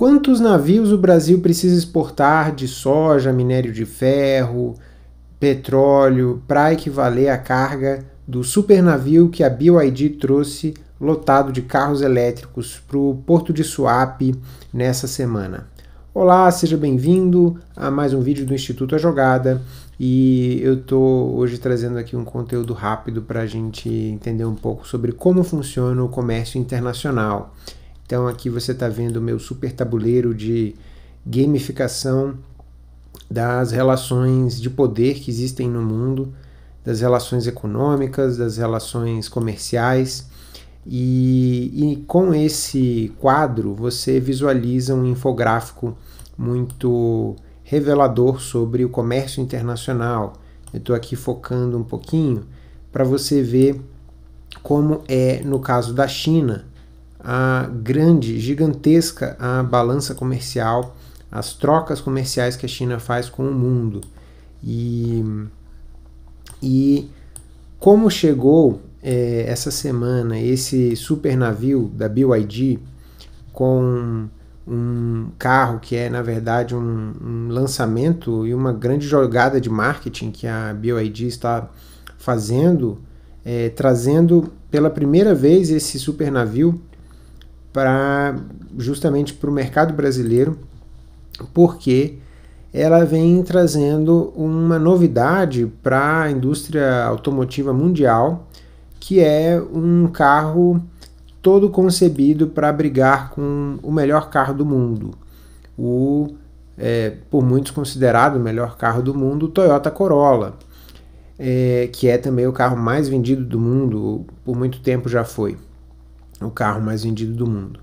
Quantos navios o Brasil precisa exportar de soja, minério de ferro, petróleo para equivaler à carga do supernavio que a BYD trouxe lotado de carros elétricos para o Porto de Suape nessa semana? Olá, seja bem-vindo a mais um vídeo do Instituto A Jogada e eu estou hoje trazendo aqui um conteúdo rápido para a gente entender um pouco sobre como funciona o comércio internacional. Então aqui você está vendo o meu super tabuleiro de gamificação das relações de poder que existem no mundo, das relações econômicas, das relações comerciais. E, e, com esse quadro você visualiza um infográfico muito revelador sobre o comércio internacional. Eu estou aqui focando um pouquinho para você ver como é no caso da China a grande, gigantesca a balança comercial, as trocas comerciais que a China faz com o mundo. E, e como chegou é, essa semana esse super navio da BYD com um carro que é na verdade um, um, lançamento e uma grande jogada de marketing que a BYD está fazendo, é, trazendo pela primeira vez esse super navio para justamente para o mercado brasileiro, porque ela vem trazendo uma novidade para a indústria automotiva mundial, que é um carro todo concebido para brigar com o melhor carro do mundo, o é, por muitos considerado o melhor carro do mundo, o Toyota Corolla, é, que é também o carro mais vendido do mundo, por muito tempo já foi o carro mais vendido do mundo.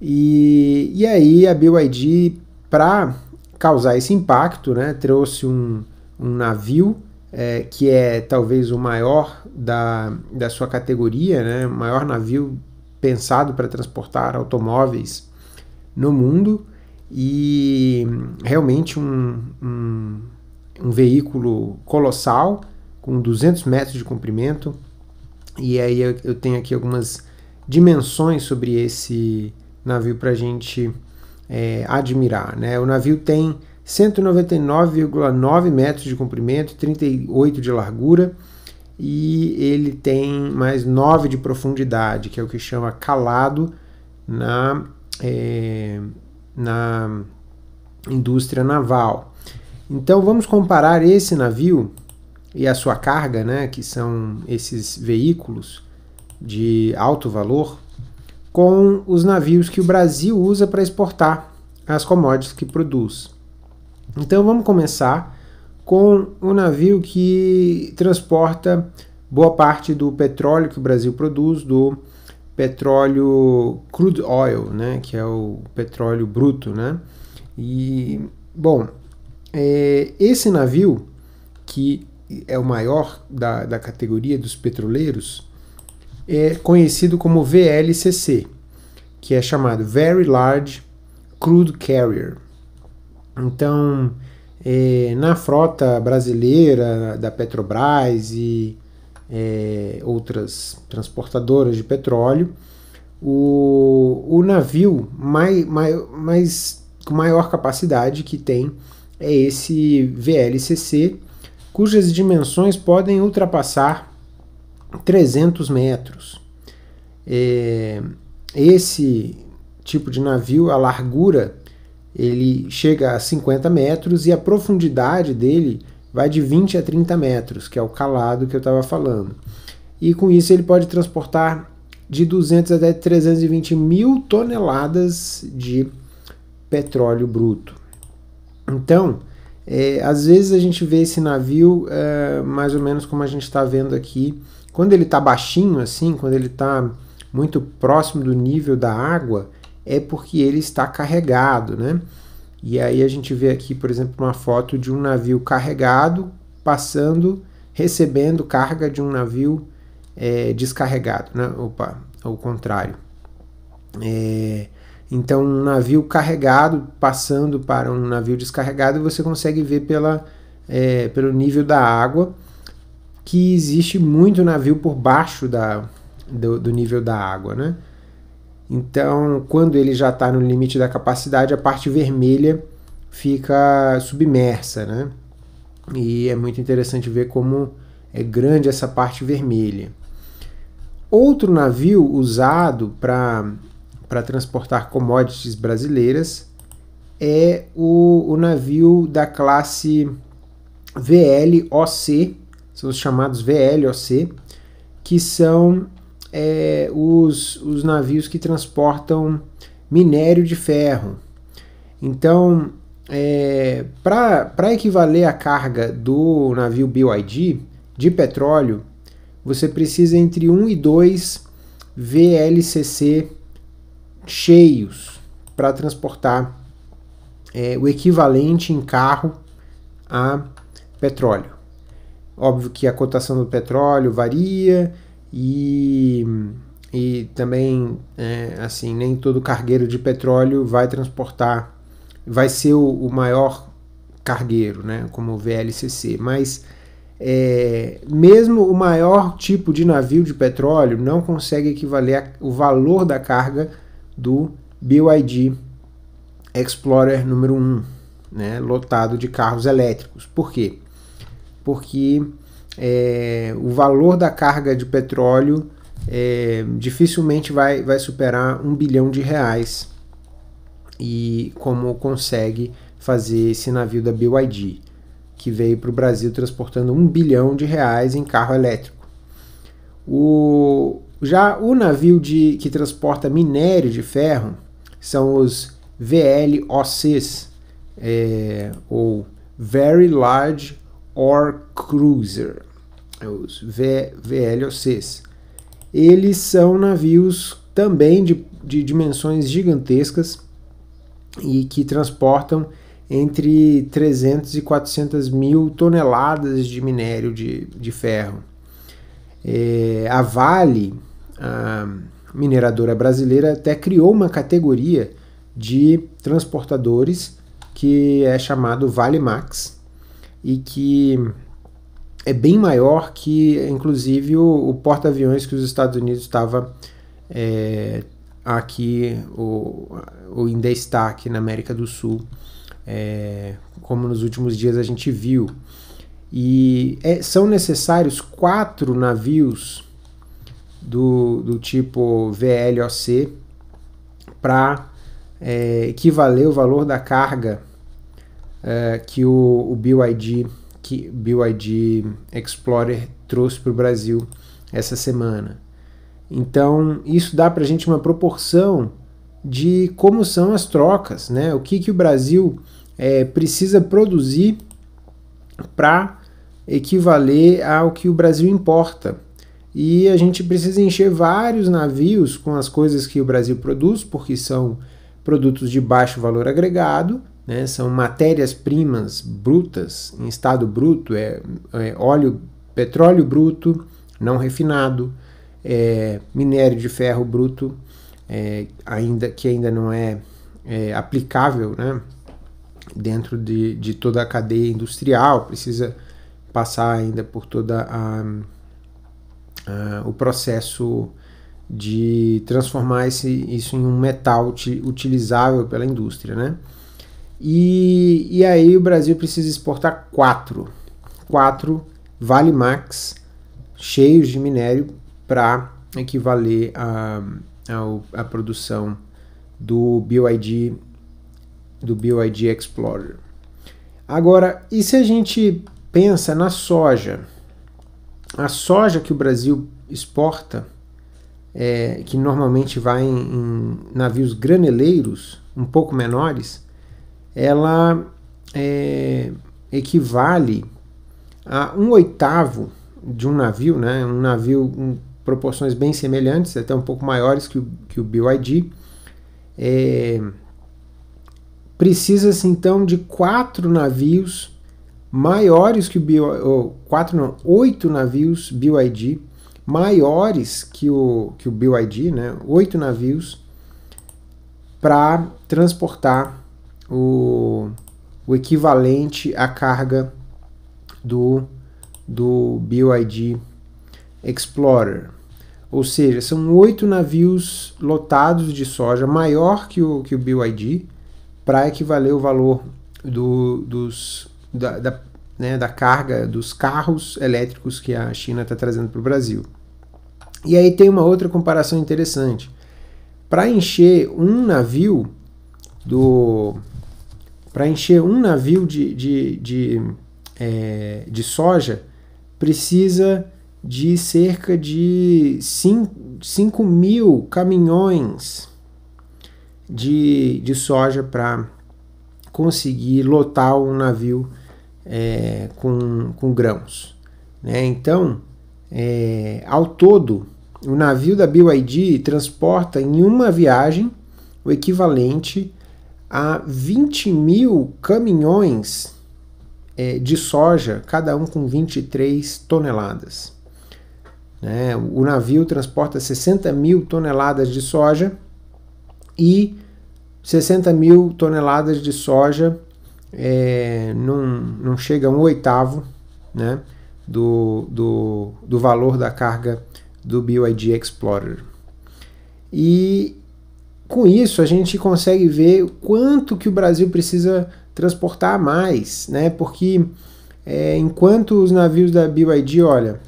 E, e aí a BYD, para causar esse impacto, né, trouxe um, um navio é, que é talvez o maior da, da sua categoria, né, o maior navio pensado para transportar automóveis no mundo e realmente um, um, um veículo colossal com 200 metros de comprimento. E aí eu, eu tenho aqui algumas dimensões sobre esse navio para a gente é, admirar. Né? O navio tem 199,9 metros de comprimento, 38 de largura e ele tem mais 9 de profundidade, que é o que chama calado na, é, na indústria naval. Então vamos comparar esse navio e a sua carga, né, que são esses veículos, de alto valor com os navios que o Brasil usa para exportar as commodities que produz. Então vamos começar com o navio que transporta boa parte do petróleo que o Brasil produz, do petróleo crude oil, né, que é o petróleo bruto, né? E bom, é, esse navio que é o maior da, da categoria dos petroleiros, é conhecido como VLCC, que é chamado Very Large Crude Carrier. Então, é, na frota brasileira da Petrobras e é, outras transportadoras de petróleo, o, o navio mais, com maior capacidade que tem é esse VLCC, cujas dimensões podem ultrapassar 300 metros. É, esse tipo de navio, a largura ele chega a 50 metros e a profundidade dele vai de 20 a 30 metros, que é o calado que eu estava falando. E com isso ele pode transportar de 200 até 320 mil toneladas de petróleo bruto. Então, é, às vezes a gente vê esse navio é, mais ou menos como a gente está vendo aqui, quando ele está baixinho assim, quando ele está muito próximo do nível da água, é porque ele está carregado, né? E aí a gente vê aqui, por exemplo, uma foto de um navio carregado passando, recebendo carga de um navio é, descarregado, né? Opa, ao contrário. É, então, um navio carregado passando para um navio descarregado, você consegue ver pela, é, pelo nível da água que existe muito navio por baixo da, do, do nível da água, né? Então, quando ele já está no limite da capacidade, a parte vermelha fica submersa, né? E é muito interessante ver como é grande essa parte vermelha. Outro navio usado para transportar commodities brasileiras é o, o navio da classe VLOC, são os chamados VLOC, que são é, os, os navios que transportam minério de ferro. Então, é, para equivaler a carga do navio BYD de petróleo, você precisa entre 1 e 2 VLCC cheios para transportar é, o equivalente em carro a petróleo. Óbvio que a cotação do petróleo varia e, e também, é, assim, nem todo cargueiro de petróleo vai transportar, vai ser o, o maior cargueiro, né, como o VLCC, mas é, mesmo o maior tipo de navio de petróleo não consegue equivaler ao valor da carga do BYD Explorer número 1, né, lotado de carros elétricos. Por quê? Porque é, o valor da carga de petróleo é, dificilmente vai, vai superar um bilhão de reais. E como consegue fazer esse navio da BYD, que veio para o Brasil transportando um bilhão de reais em carro elétrico. O, já o navio de, que transporta minério de ferro são os VLOCs, é, ou Very Large Ore Cruiser, é os VLOCs. Eles são navios também de, de dimensões gigantescas e que transportam entre 300 e 400 mil toneladas de minério de, de ferro. É, a Vale, a mineradora brasileira, até criou uma categoria de transportadores que é chamado Vale Max e que é bem maior que, inclusive, o, o porta-aviões que os Estados Unidos estava é, aqui, o, o ainda está aqui na América do Sul, é, como nos últimos dias a gente viu. E é, são necessários quatro navios do, do tipo VLOC para é, equivaler o valor da carga é, que o, o BYD, que BYD Explorer trouxe para o Brasil essa semana. Então, isso dá para a gente uma proporção de como são as trocas, né? O que, que o Brasil é, precisa produzir para equivaler ao que o Brasil importa. E a gente precisa encher vários navios com as coisas que o Brasil produz, porque são produtos de baixo valor agregado, né, são matérias-primas brutas, em estado bruto, é, é, óleo, petróleo bruto, não refinado, é, minério de ferro bruto, é, ainda que ainda não é, é, aplicável né, dentro de, de toda a cadeia industrial, precisa passar ainda por toda o processo de transformar esse, isso em um metal utilizável pela indústria, né? E, e aí o Brasil precisa exportar quatro, quatro Vale Max cheios de minério para equivaler a, a, a, produção do BYD do BYD Explorer. Agora, e se a gente pensa na soja? A soja que o Brasil exporta é, que normalmente vai em, em, navios graneleiros, um pouco menores, ela é, equivale a um oitavo de um navio, né, um navio em proporções bem semelhantes, até um pouco maiores que o, que o BYD. É, Precisa-se então de quatro navios maiores que o BYD, quatro não, oito navios BYD maiores que o, que o BYD, né? oito navios, para transportar o, o equivalente à carga do, do BYD Explorer. Ou seja, são oito navios lotados de soja, maior que o, que o BYD, para equivaler o valor do, dos, da, da, né, da carga dos carros elétricos que a China está trazendo para o Brasil. E aí tem uma outra comparação interessante. Para encher um navio do para encher um navio de, de, de, é, de soja precisa de cerca de 5 mil caminhões de, de soja para conseguir lotar um navio é, com, com grãos. Né? Então, é, ao todo, o navio da BYD transporta em uma viagem o equivalente a 20 mil caminhões é, de soja, cada um com 23 toneladas. Né? O navio transporta 60 mil toneladas de soja e 60 mil toneladas de soja é, não, não chega a um oitavo né, do, do, do valor da carga do BYD Explorer. E com isso a gente consegue ver quanto que o Brasil precisa transportar mais, né? Porque é, enquanto os navios da BYD, olha,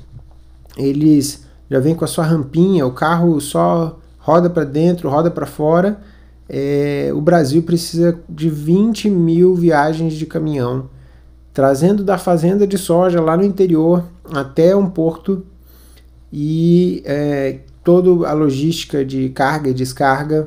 eles já vêm com a sua rampinha, o carro só roda para dentro, roda para fora. É, o Brasil precisa de 20 mil viagens de caminhão, trazendo da fazenda de soja lá no interior até um porto e é, toda a logística de carga e descarga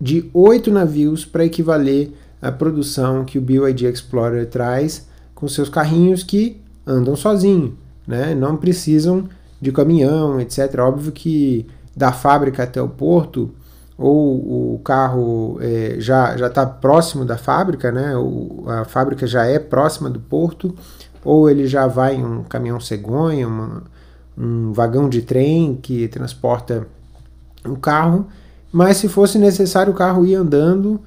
de oito navios para equivaler à produção que o BYD Explorer traz com seus carrinhos que andam sozinhos né? Não precisam de caminhão, etc. Óbvio que da fábrica até o porto, ou o carro é, já está próximo da fábrica, né? O, a fábrica já é próxima do porto, ou ele já vai em um caminhão cegonha, uma, um vagão de trem que transporta o carro, mas se fosse necessário o carro ir andando,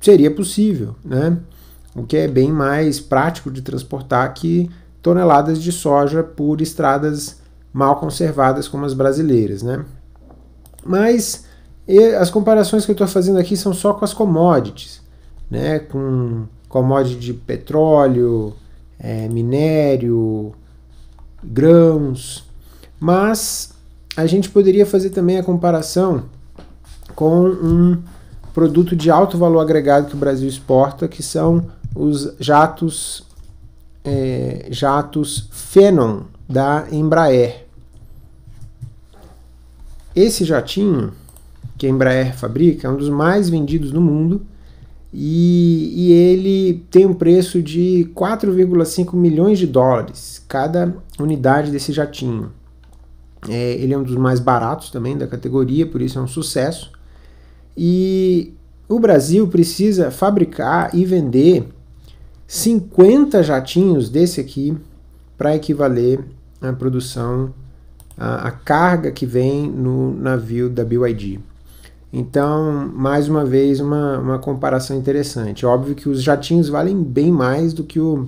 seria possível, né? O que é bem mais prático de transportar que toneladas de soja por estradas mal conservadas como as brasileiras, né? Mas as comparações que eu estou fazendo aqui são só com as commodities, né? Com commodity de petróleo, é, minério, grãos, mas a gente poderia fazer também a comparação com um produto de alto valor agregado que o Brasil exporta, que são os jatos é, jatos Phenom da Embraer. Esse jatinho que a Embraer fabrica é um dos mais vendidos no mundo e, e ele tem um preço de 4,5 milhões de dólares cada unidade desse jatinho. É, ele é um dos mais baratos também da categoria, por isso é um sucesso. E o Brasil precisa fabricar e vender 50 jatinhos desse aqui para equivaler à produção, a, a, carga que vem no navio da BYD. Então, mais uma vez, uma, uma comparação interessante. Óbvio que os jatinhos valem bem mais do que o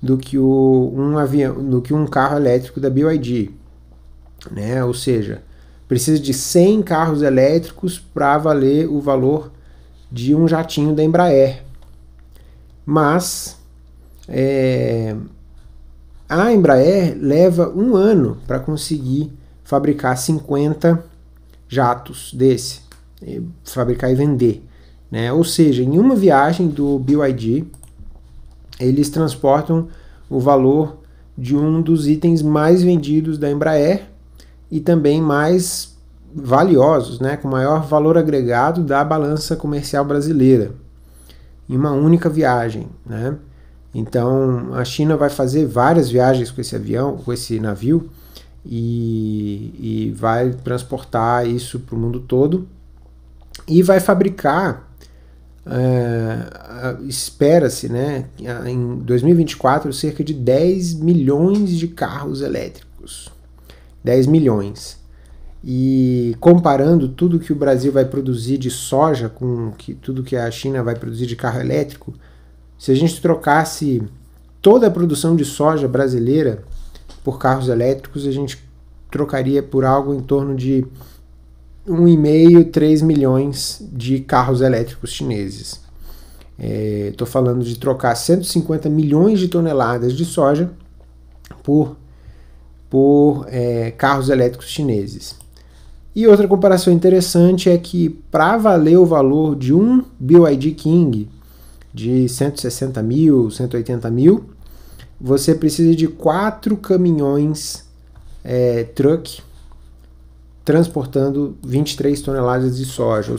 do que o, um avião, do que um carro elétrico da BYD, né? Ou seja, precisa de 100 carros elétricos para valer o valor de um jatinho da Embraer mas é, a Embraer leva um ano para conseguir fabricar 50 jatos desse, fabricar e vender. Né? Ou seja, em uma viagem do BYD, eles transportam o valor de um dos itens mais vendidos da Embraer e também mais valiosos, né, com maior valor agregado da balança comercial brasileira em uma única viagem, né? Então a China vai fazer várias viagens com esse avião, com esse navio e, e vai transportar isso para o mundo todo e vai fabricar. É, espera-se, né, em 2024 cerca de 10 milhões de carros elétricos. 10 milhões. E comparando tudo que o Brasil vai produzir de soja com que, tudo que a China vai produzir de carro elétrico, se a gente trocasse toda a produção de soja brasileira por carros elétricos, a gente trocaria por algo em torno de 1,5, 3 milhões de carros elétricos chineses. Estou é, falando de trocar 150 milhões de toneladas de soja por, por é, carros elétricos chineses. E outra comparação interessante é que para valer o valor de um BYD King de 160 mil, 180 mil, você precisa de quatro caminhões é, truck transportando 23 toneladas de soja.